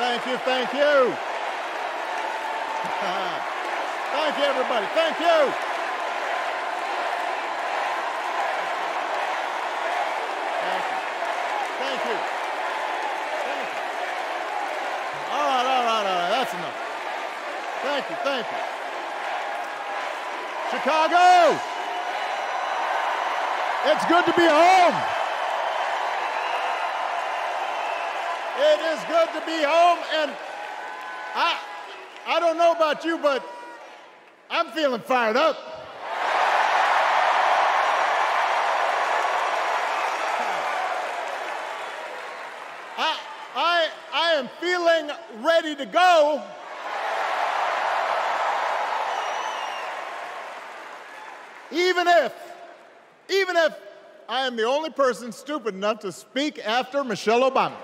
Thank you, thank you. thank you, everybody. Thank you. Thank you. Thank you. All right, all right, all right. That's enough. Thank you, thank you. Chicago! It's good to be home. It is good to be home, and I, I don't know about you, but I'm feeling fired up. I, I, I am feeling ready to go. Even if, even if I am the only person stupid enough to speak after Michelle Obama.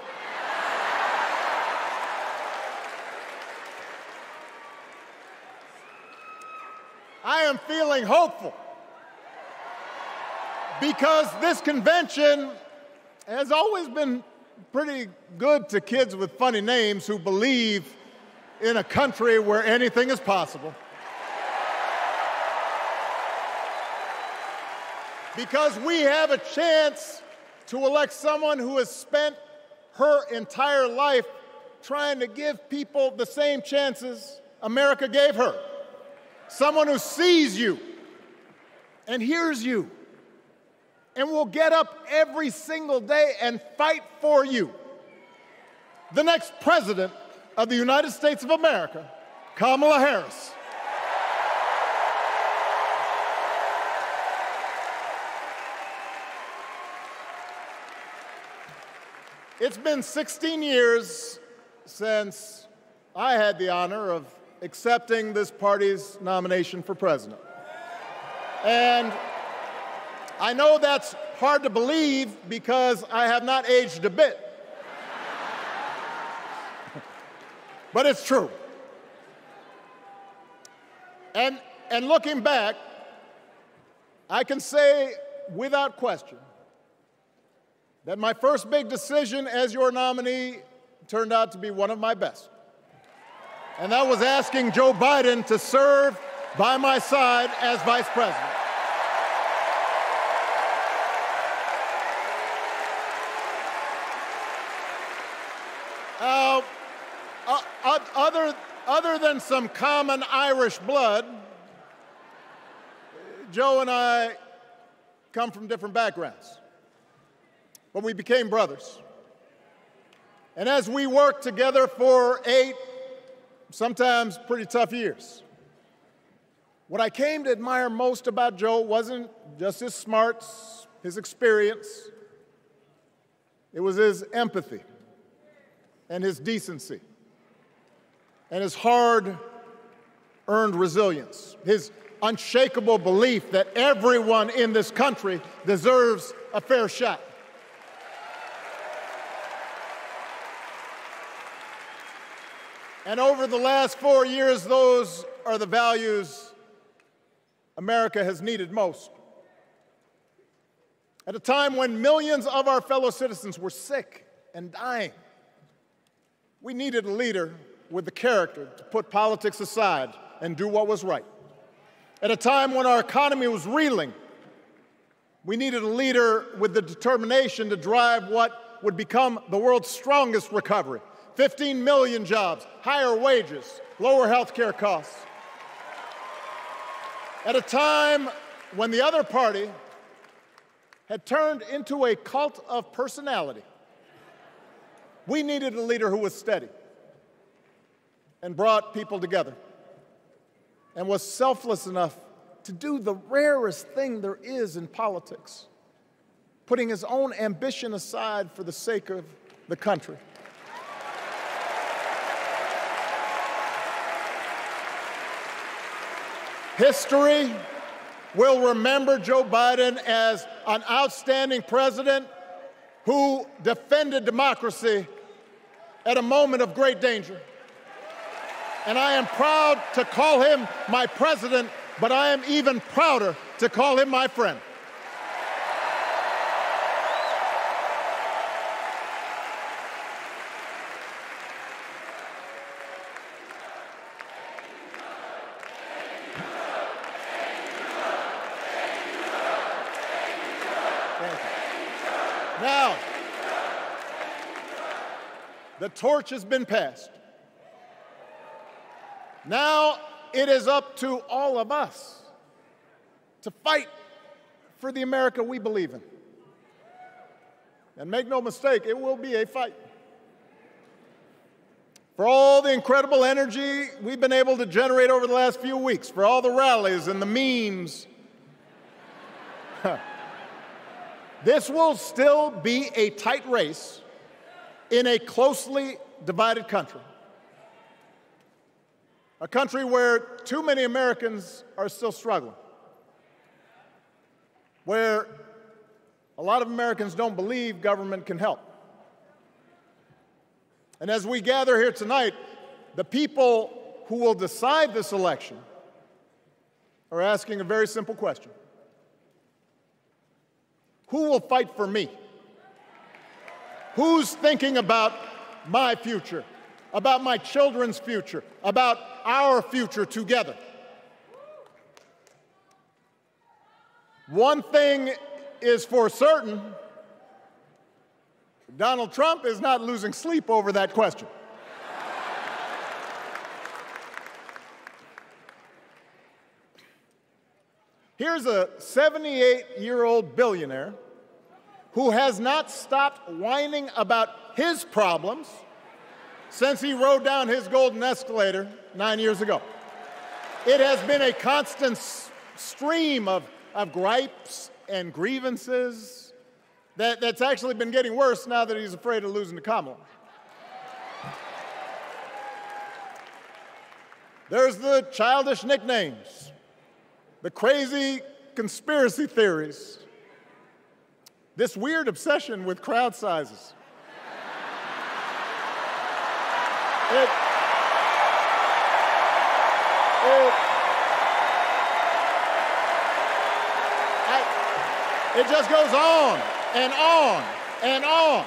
I am feeling hopeful because this convention has always been pretty good to kids with funny names who believe in a country where anything is possible. Because we have a chance to elect someone who has spent her entire life trying to give people the same chances America gave her someone who sees you and hears you and will get up every single day and fight for you. The next president of the United States of America, Kamala Harris. It's been 16 years since I had the honor of accepting this party's nomination for president. And I know that's hard to believe because I have not aged a bit. but it's true. And, and looking back, I can say without question that my first big decision as your nominee turned out to be one of my best and that was asking Joe Biden to serve by my side as vice president. Uh, other, other than some common Irish blood, Joe and I come from different backgrounds, but we became brothers. And as we worked together for eight sometimes pretty tough years. What I came to admire most about Joe wasn't just his smarts, his experience, it was his empathy and his decency and his hard earned resilience, his unshakable belief that everyone in this country deserves a fair shot. And over the last four years, those are the values America has needed most. At a time when millions of our fellow citizens were sick and dying, we needed a leader with the character to put politics aside and do what was right. At a time when our economy was reeling, we needed a leader with the determination to drive what would become the world's strongest recovery 15 million jobs, higher wages, lower health care costs. At a time when the other party had turned into a cult of personality, we needed a leader who was steady and brought people together and was selfless enough to do the rarest thing there is in politics, putting his own ambition aside for the sake of the country. History will remember Joe Biden as an outstanding president who defended democracy at a moment of great danger. And I am proud to call him my president, but I am even prouder to call him my friend. Now, the torch has been passed. Now it is up to all of us to fight for the America we believe in. And make no mistake, it will be a fight. For all the incredible energy we've been able to generate over the last few weeks, for all the rallies and the memes, this will still be a tight race in a closely divided country. A country where too many Americans are still struggling, where a lot of Americans don't believe government can help. And as we gather here tonight, the people who will decide this election are asking a very simple question Who will fight for me? Who's thinking about my future, about my children's future, about our future together? One thing is for certain Donald Trump is not losing sleep over that question. Here's a 78 year old billionaire who has not stopped whining about his problems since he rode down his golden escalator nine years ago. It has been a constant stream of, of gripes and grievances that, that's actually been getting worse now that he's afraid of losing to Kamala. There's the childish nicknames, the crazy conspiracy theories, this weird obsession with crowd sizes. It, it, I, it just goes on and on and on.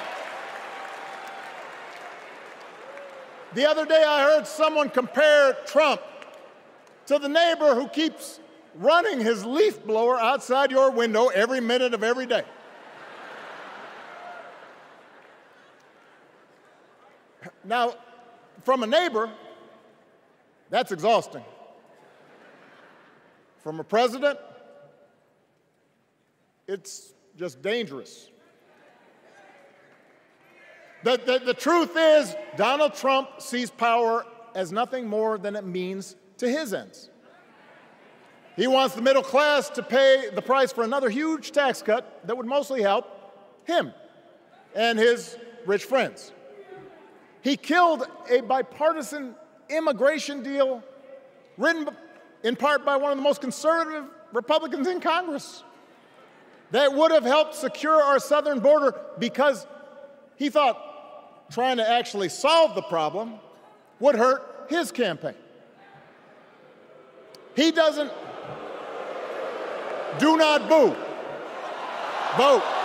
The other day, I heard someone compare Trump to the neighbor who keeps running his leaf blower outside your window every minute of every day. Now, from a neighbor, that's exhausting. From a president, it's just dangerous. The, the, the, truth is, Donald Trump sees power as nothing more than it means to his ends. He wants the middle class to pay the price for another huge tax cut that would mostly help him and his rich friends. He killed a bipartisan immigration deal written in part by one of the most conservative Republicans in Congress that would have helped secure our southern border because he thought trying to actually solve the problem would hurt his campaign. He doesn't. Do not boo. Vote.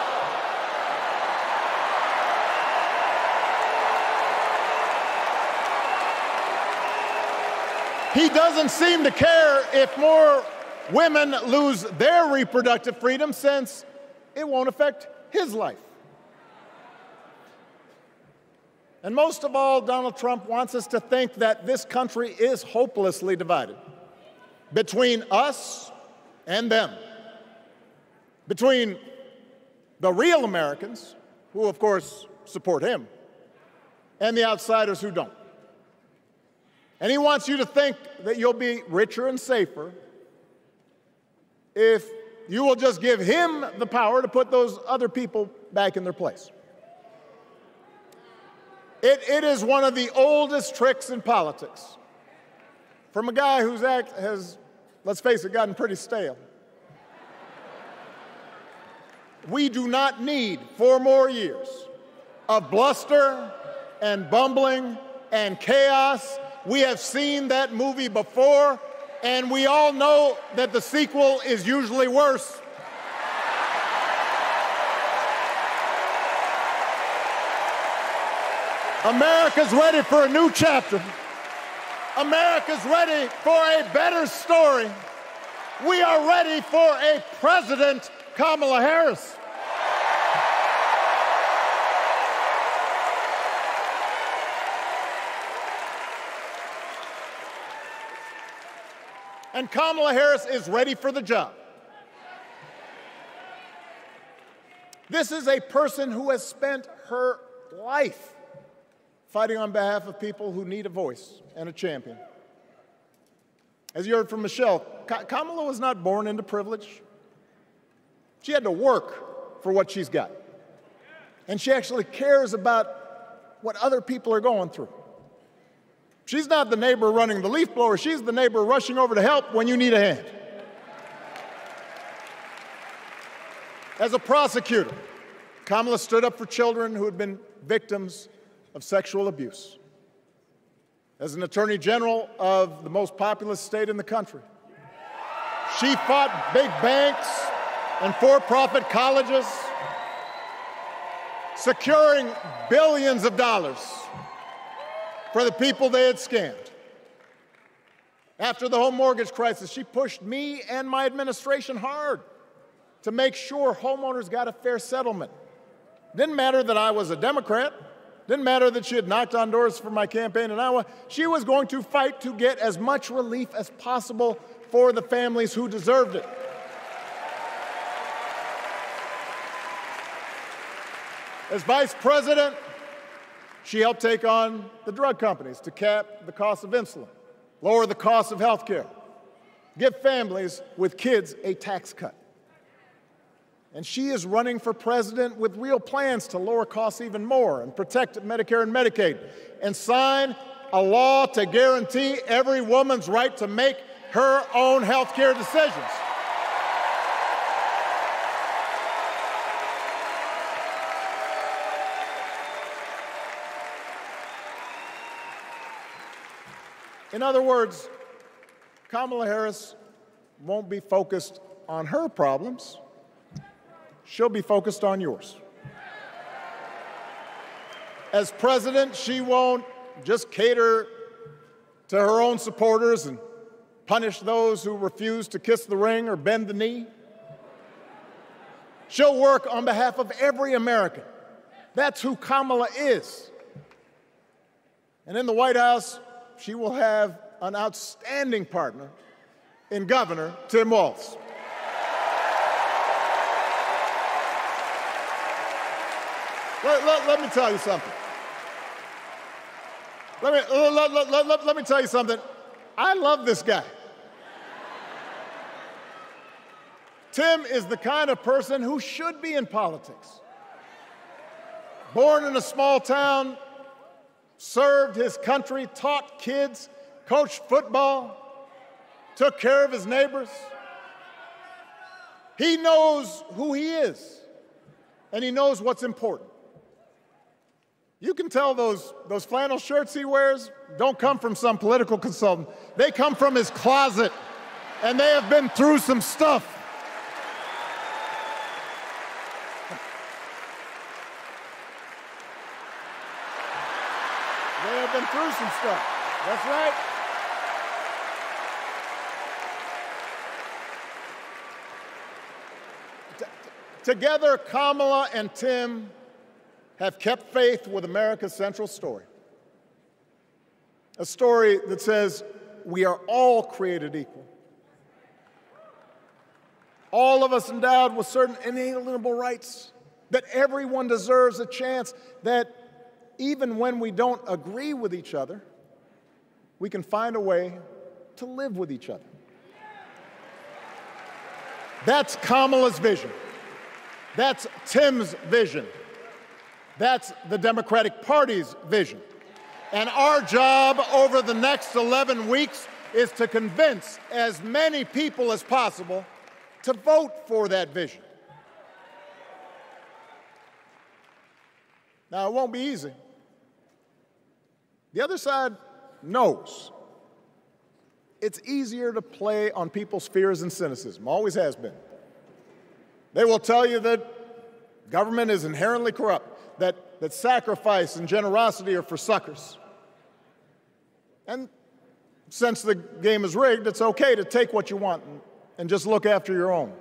He doesn't seem to care if more women lose their reproductive freedom since it won't affect his life. And most of all, Donald Trump wants us to think that this country is hopelessly divided between us and them, between the real Americans, who of course support him, and the outsiders who don't. And he wants you to think that you'll be richer and safer if you will just give him the power to put those other people back in their place. It, it is one of the oldest tricks in politics from a guy whose act has, let's face it, gotten pretty stale. We do not need four more years of bluster and bumbling and chaos we have seen that movie before, and we all know that the sequel is usually worse. America's ready for a new chapter. America's ready for a better story. We are ready for a President Kamala Harris. And Kamala Harris is ready for the job. This is a person who has spent her life fighting on behalf of people who need a voice and a champion. As you heard from Michelle, Kamala was not born into privilege. She had to work for what she's got. And she actually cares about what other people are going through. She's not the neighbor running the leaf blower, she's the neighbor rushing over to help when you need a hand. As a prosecutor, Kamala stood up for children who had been victims of sexual abuse. As an attorney general of the most populous state in the country, she fought big banks and for profit colleges, securing billions of dollars for the people they had scammed. After the home mortgage crisis, she pushed me and my administration hard to make sure homeowners got a fair settlement. Didn't matter that I was a Democrat. Didn't matter that she had knocked on doors for my campaign in Iowa. She was going to fight to get as much relief as possible for the families who deserved it. As vice president, she helped take on the drug companies to cap the cost of insulin, lower the cost of health care, give families with kids a tax cut. And she is running for president with real plans to lower costs even more and protect Medicare and Medicaid and sign a law to guarantee every woman's right to make her own health care decisions. In other words, Kamala Harris won't be focused on her problems she'll be focused on yours. As president, she won't just cater to her own supporters and punish those who refuse to kiss the ring or bend the knee. She'll work on behalf of every American. That's who Kamala is. And in the White House, she will have an outstanding partner in Governor Tim Walz. Let, let, let me tell you something. Let me, let, let, let, let me tell you something. I love this guy. Tim is the kind of person who should be in politics. Born in a small town, served his country, taught kids, coached football, took care of his neighbors. He knows who he is, and he knows what's important. You can tell those, those flannel shirts he wears don't come from some political consultant. They come from his closet, and they have been through some stuff. They have been through some stuff. That's right. together, Kamala and Tim have kept faith with America's central story. A story that says we are all created equal. All of us endowed with certain inalienable rights, that everyone deserves a chance, that even when we don't agree with each other, we can find a way to live with each other. That's Kamala's vision. That's Tim's vision. That's the Democratic Party's vision. And our job over the next 11 weeks is to convince as many people as possible to vote for that vision. Now, it won't be easy. The other side knows it's easier to play on people's fears and cynicism, always has been. They will tell you that government is inherently corrupt that, that sacrifice and generosity are for suckers. And since the game is rigged, it's okay to take what you want and, and just look after your own.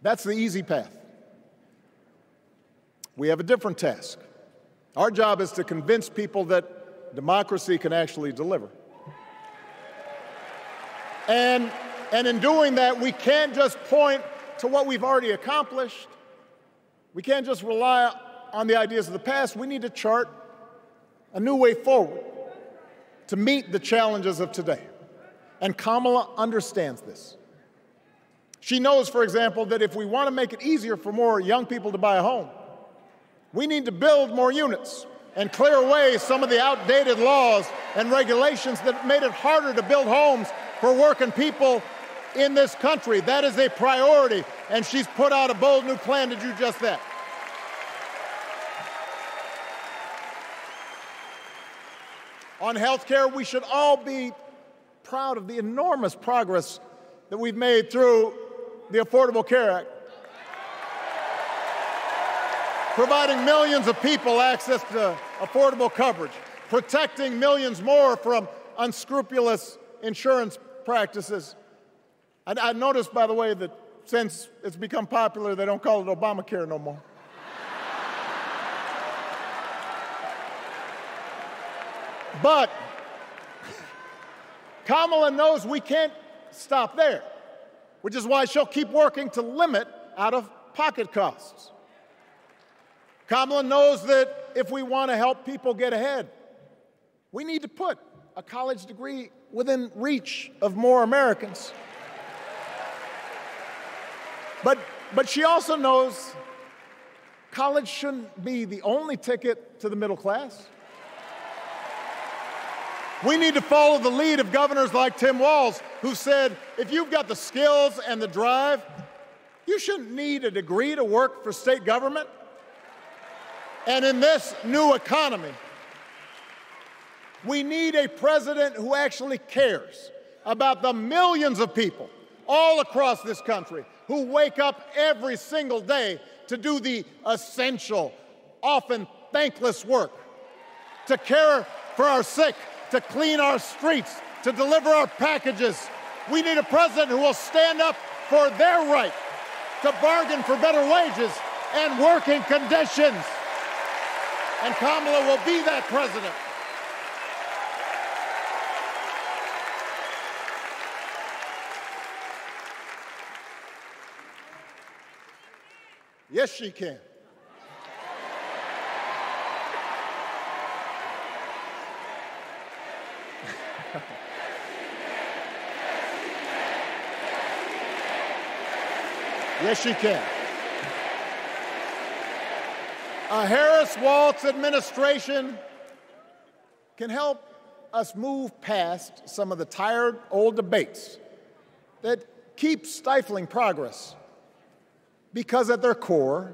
That's the easy path. We have a different task. Our job is to convince people that democracy can actually deliver. And, and in doing that, we can't just point to what we've already accomplished. We can't just rely on the ideas of the past. We need to chart a new way forward to meet the challenges of today. And Kamala understands this. She knows, for example, that if we want to make it easier for more young people to buy a home, we need to build more units and clear away some of the outdated laws and regulations that made it harder to build homes for working people in this country. That is a priority, and she's put out a bold new plan to do just that. On health care, we should all be proud of the enormous progress that we've made through the Affordable Care Act, providing millions of people access to affordable coverage, protecting millions more from unscrupulous insurance practices. I, I noticed, by the way, that since it's become popular, they don't call it Obamacare no more. But Kamala knows we can't stop there, which is why she'll keep working to limit out of pocket costs. Kamala knows that if we want to help people get ahead, we need to put a college degree within reach of more Americans. But, but she also knows college shouldn't be the only ticket to the middle class. We need to follow the lead of governors like Tim Walz, who said if you've got the skills and the drive, you shouldn't need a degree to work for state government. And in this new economy, we need a president who actually cares about the millions of people all across this country who wake up every single day to do the essential, often thankless work, to care for our sick, to clean our streets, to deliver our packages. We need a president who will stand up for their right to bargain for better wages and working conditions. And Kamala will be that president. Yes, she can. yes, she can. A Harris Walz administration can help us move past some of the tired old debates that keep stifling progress because at their core,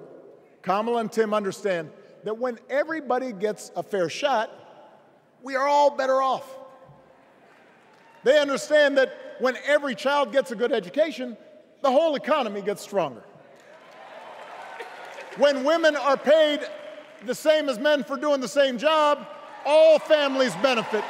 Kamala and Tim understand that when everybody gets a fair shot, we are all better off. They understand that when every child gets a good education, the whole economy gets stronger. When women are paid the same as men for doing the same job, all families benefit.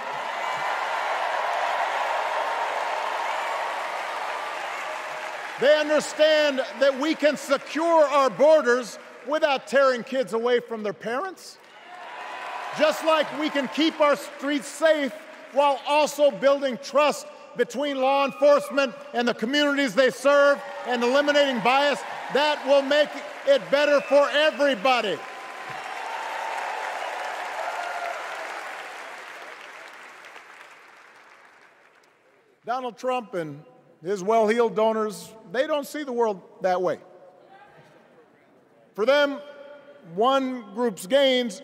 They understand that we can secure our borders without tearing kids away from their parents. Just like we can keep our streets safe while also building trust between law enforcement and the communities they serve and eliminating bias, that will make it better for everybody. Donald Trump and his well heeled donors, they don't see the world that way. For them, one group's gains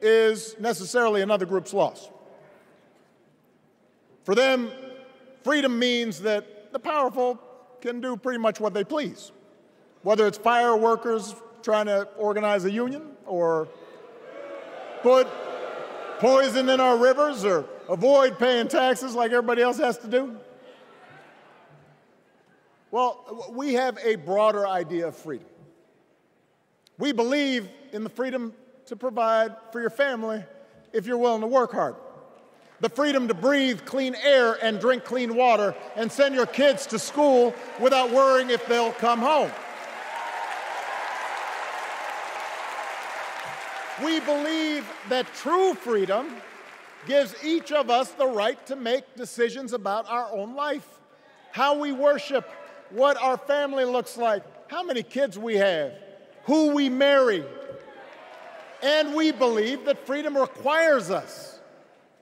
is necessarily another group's loss. For them, freedom means that the powerful can do pretty much what they please, whether it's fire workers trying to organize a union or put poison in our rivers or avoid paying taxes like everybody else has to do. Well, we have a broader idea of freedom. We believe in the freedom to provide for your family if you're willing to work hard. The freedom to breathe clean air and drink clean water and send your kids to school without worrying if they'll come home. We believe that true freedom gives each of us the right to make decisions about our own life how we worship, what our family looks like, how many kids we have, who we marry. And we believe that freedom requires us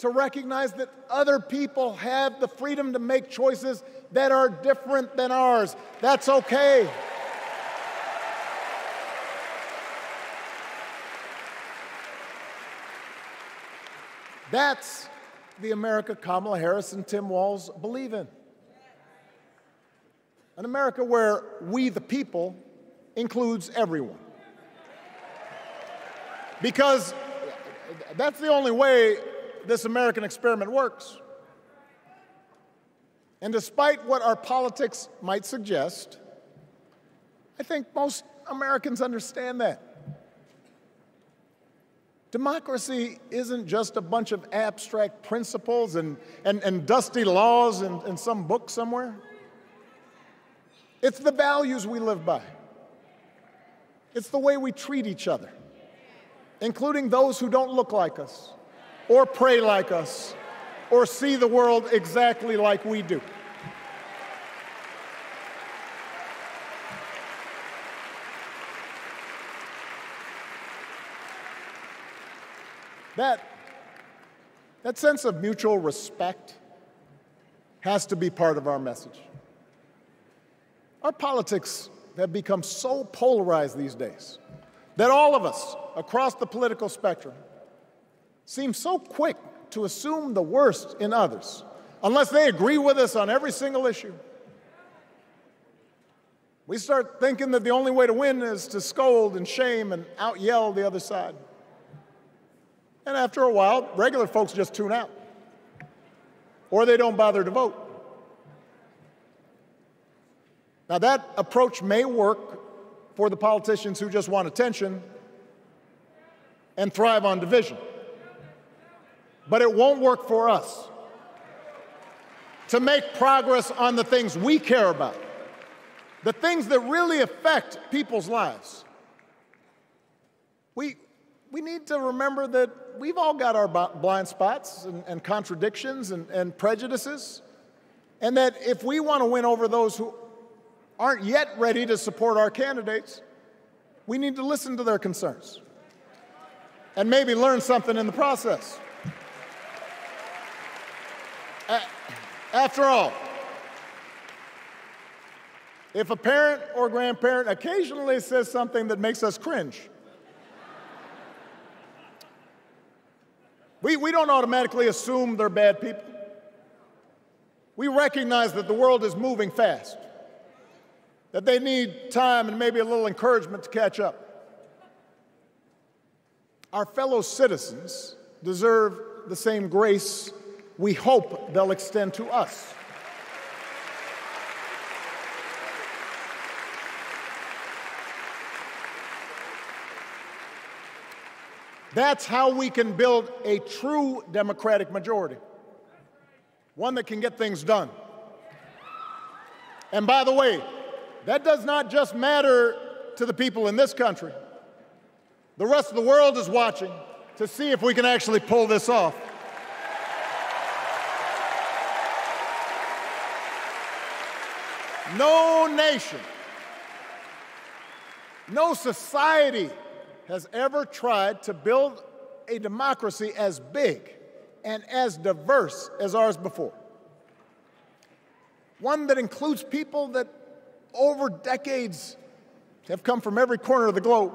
to recognize that other people have the freedom to make choices that are different than ours. That's okay. That's the America Kamala Harris and Tim Walz believe in. An America where we, the people, includes everyone. Because that's the only way this American experiment works. And despite what our politics might suggest, I think most Americans understand that. Democracy isn't just a bunch of abstract principles and, and, and dusty laws in, in some book somewhere. It's the values we live by. It's the way we treat each other, including those who don't look like us, or pray like us, or see the world exactly like we do. That, that sense of mutual respect has to be part of our message. Our politics have become so polarized these days that all of us across the political spectrum seem so quick to assume the worst in others unless they agree with us on every single issue. We start thinking that the only way to win is to scold and shame and out yell the other side. And after a while, regular folks just tune out, or they don't bother to vote. Now, that approach may work for the politicians who just want attention and thrive on division, but it won't work for us to make progress on the things we care about, the things that really affect people's lives. We, we need to remember that we've all got our blind spots and, and contradictions and, and prejudices, and that if we want to win over those who aren't yet ready to support our candidates, we need to listen to their concerns and maybe learn something in the process. After all, if a parent or grandparent occasionally says something that makes us cringe, We, we don't automatically assume they're bad people. We recognize that the world is moving fast, that they need time and maybe a little encouragement to catch up. Our fellow citizens deserve the same grace we hope they'll extend to us. That's how we can build a true Democratic majority, one that can get things done. And by the way, that does not just matter to the people in this country. The rest of the world is watching to see if we can actually pull this off. No nation, no society has ever tried to build a democracy as big and as diverse as ours before. One that includes people that over decades have come from every corner of the globe.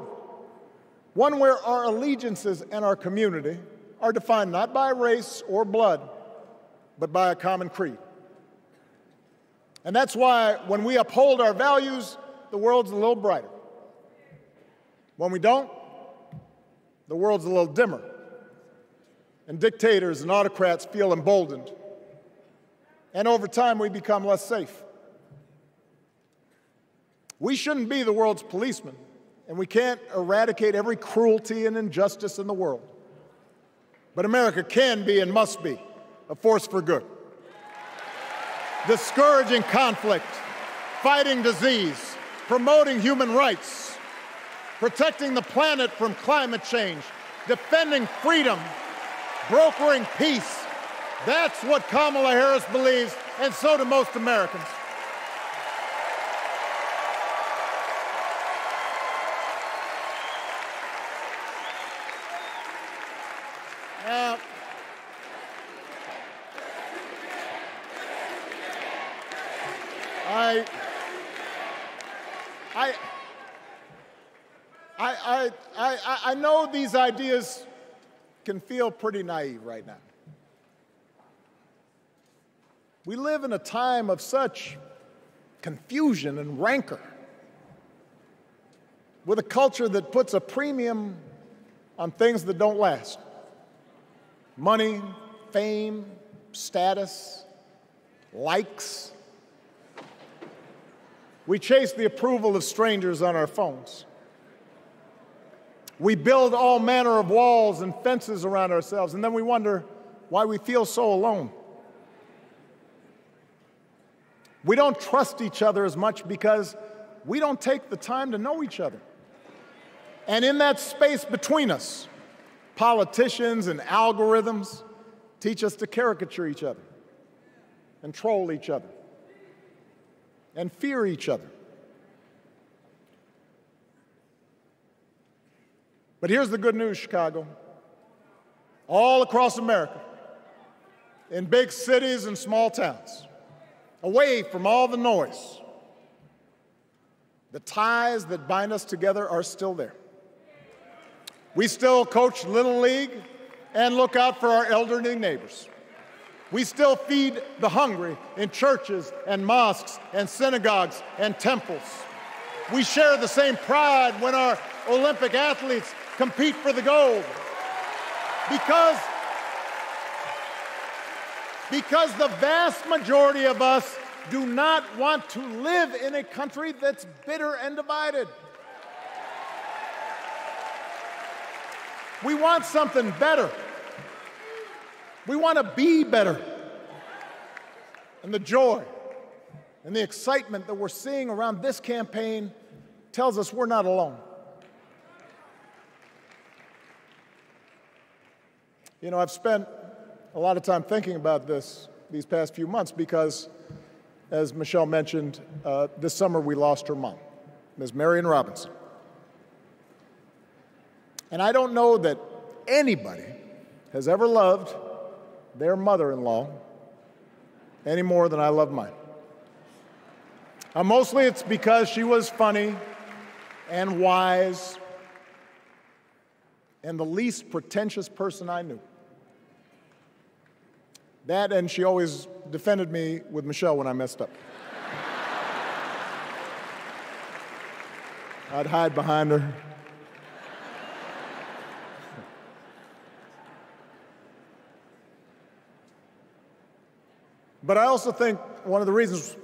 One where our allegiances and our community are defined not by race or blood, but by a common creed. And that's why when we uphold our values, the world's a little brighter. When we don't, the world's a little dimmer. And dictators and autocrats feel emboldened. And over time, we become less safe. We shouldn't be the world's policemen, and we can't eradicate every cruelty and injustice in the world. But America can be and must be a force for good. Discouraging conflict, fighting disease, promoting human rights, protecting the planet from climate change, defending freedom, brokering peace. That's what Kamala Harris believes, and so do most Americans. I, I, I, I, I know these ideas can feel pretty naive right now. We live in a time of such confusion and rancor with a culture that puts a premium on things that don't last money, fame, status, likes. We chase the approval of strangers on our phones. We build all manner of walls and fences around ourselves, and then we wonder why we feel so alone. We don't trust each other as much because we don't take the time to know each other. And in that space between us, politicians and algorithms teach us to caricature each other and troll each other and fear each other. But here's the good news, Chicago. All across America, in big cities and small towns, away from all the noise, the ties that bind us together are still there. We still coach Little League and look out for our elderly neighbors. We still feed the hungry in churches and mosques and synagogues and temples. We share the same pride when our Olympic athletes compete for the gold. Because, because the vast majority of us do not want to live in a country that's bitter and divided. We want something better. We want to be better. And the joy and the excitement that we're seeing around this campaign tells us we're not alone. You know, I've spent a lot of time thinking about this these past few months because, as Michelle mentioned, uh, this summer we lost her mom, Ms. Marian Robinson. And I don't know that anybody has ever loved their mother in law any more than I love mine. Uh, mostly it's because she was funny and wise and the least pretentious person I knew. That, and she always defended me with Michelle when I messed up. I'd hide behind her. But I also think one of the reasons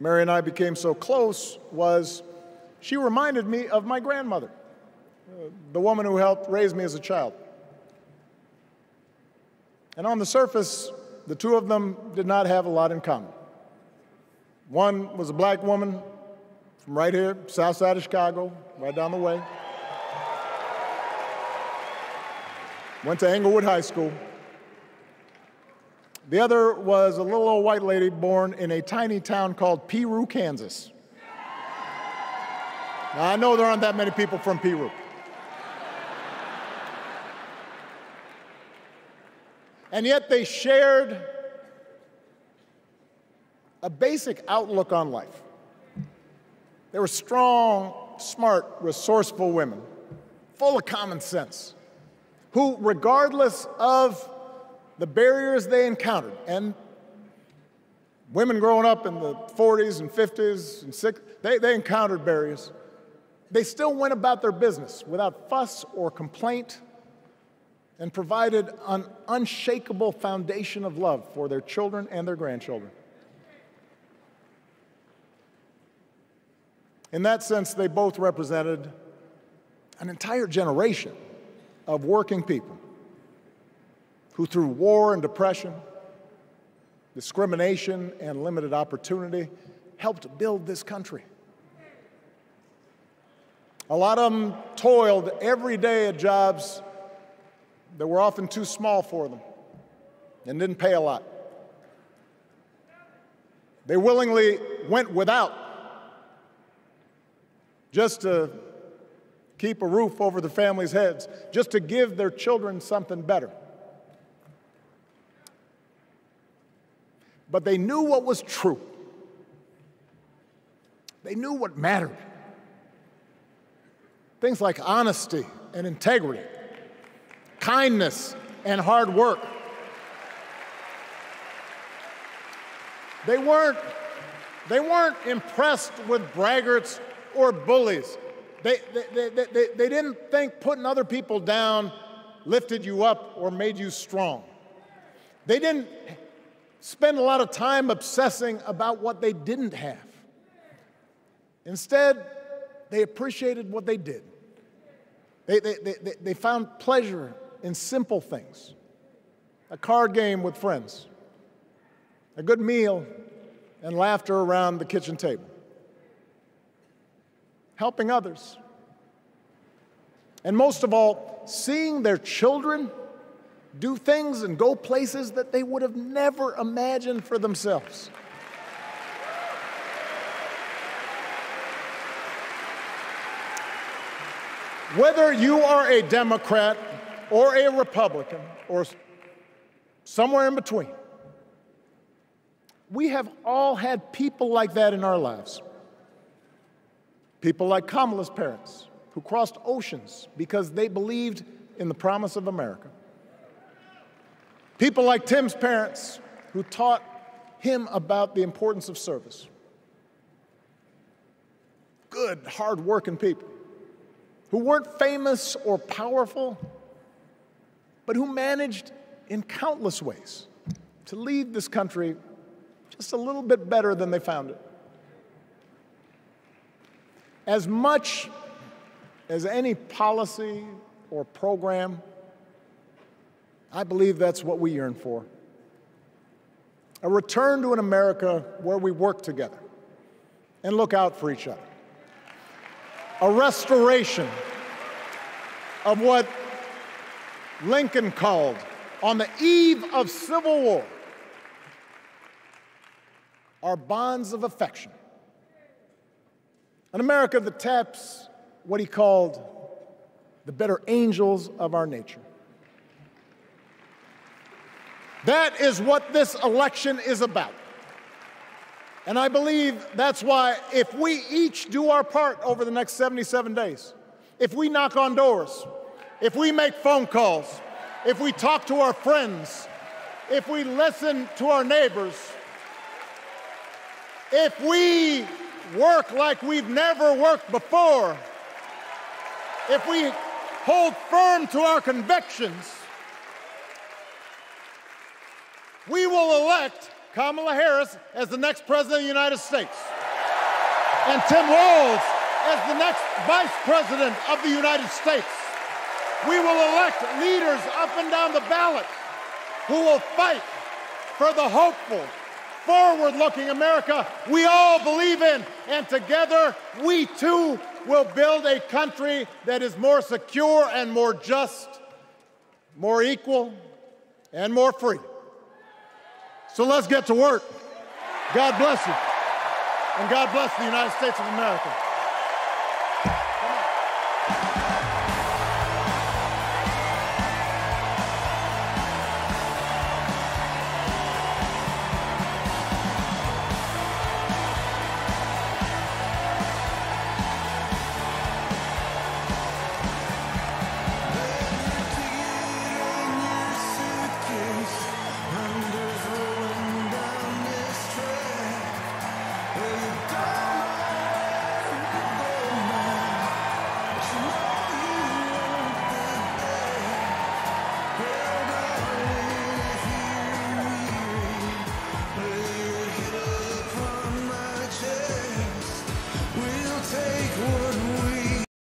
Mary and I became so close was she reminded me of my grandmother, uh, the woman who helped raise me as a child. And on the surface, the two of them did not have a lot in common. One was a black woman from right here, south side of Chicago, right down the way. Went to Englewood High School. The other was a little old white lady born in a tiny town called Peru, Kansas. Now, I know there aren't that many people from Peru. And yet they shared a basic outlook on life. They were strong, smart, resourceful women, full of common sense, who, regardless of the barriers they encountered, and women growing up in the 40s and 50s and 60s, they, they encountered barriers. They still went about their business without fuss or complaint and provided an unshakable foundation of love for their children and their grandchildren. In that sense, they both represented an entire generation of working people who, through war and depression, discrimination, and limited opportunity, helped build this country. A lot of them toiled every day at jobs that were often too small for them and didn't pay a lot. They willingly went without just to keep a roof over their families' heads, just to give their children something better. but they knew what was true. They knew what mattered. Things like honesty and integrity, kindness and hard work. They weren't, they weren't impressed with braggarts or bullies. They, they, they, they, they didn't think putting other people down lifted you up or made you strong. They didn't spend a lot of time obsessing about what they didn't have. Instead, they appreciated what they did. They, they, they, they found pleasure in simple things. A card game with friends, a good meal, and laughter around the kitchen table, helping others, and most of all, seeing their children do things and go places that they would have never imagined for themselves. Whether you are a Democrat or a Republican or somewhere in between, we have all had people like that in our lives. People like Kamala's parents, who crossed oceans because they believed in the promise of America. People like Tim's parents, who taught him about the importance of service. Good, hard-working people who weren't famous or powerful, but who managed in countless ways to leave this country just a little bit better than they found it. As much as any policy or program, I believe that's what we yearn for. A return to an America where we work together and look out for each other a restoration of what Lincoln called, on the eve of civil war, our bonds of affection. An America that taps what he called the better angels of our nature. That is what this election is about. And I believe that's why if we each do our part over the next 77 days, if we knock on doors, if we make phone calls, if we talk to our friends, if we listen to our neighbors, if we work like we've never worked before, if we hold firm to our convictions, we will elect Kamala Harris as the next President of the United States, and Tim Walz as the next Vice President of the United States. We will elect leaders up and down the ballot who will fight for the hopeful, forward looking America we all believe in. And together, we too will build a country that is more secure and more just, more equal, and more free. So let's get to work. God bless you. And God bless the United States of America.